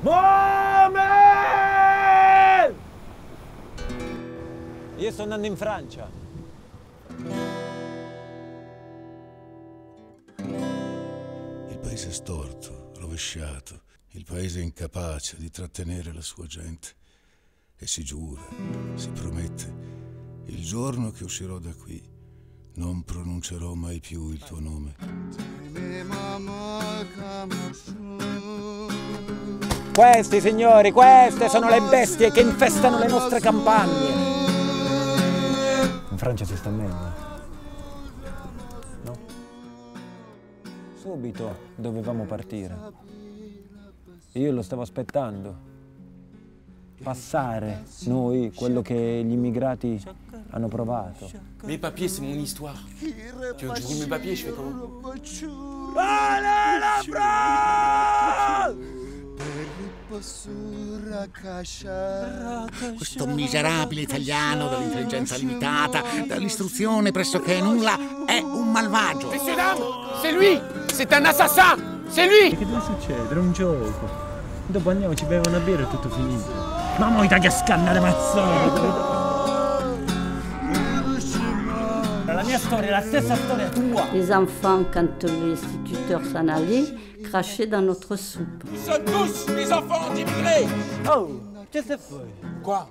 Mohamed! Io sto andando in Francia. Il paese è storto, rovesciato, il paese è incapace di trattenere la sua gente. E si giura, si promette, il giorno che uscirò da qui non pronuncerò mai più il tuo nome. Questi, signori, queste sono le bestie che infestano le nostre campagne. In Francia si sta meglio. No? Subito dovevamo partire. Io lo stavo aspettando. Passare noi quello che gli immigrati hanno provato. Mes papiers, c'est mon histoire. Tu veux que je roule mes papiers, je fais comment Questo miserabile italiano dall'intelligenza limitata, dall'istruzione pressoché nulla, è un malvagio. Messieurs, dames, c'est lui C'est un assassin C'est lui Che deve succedere? È un gioco. Dopo andiamo, ci bevono una birra e tutto finito. Ma mo' Italia scannare mazzone! Les enfants, quand l'instituteur s'en allait, crachaient dans notre soupe. Nous sommes tous des enfants d'immigrés Oh, che se fai? Quoi?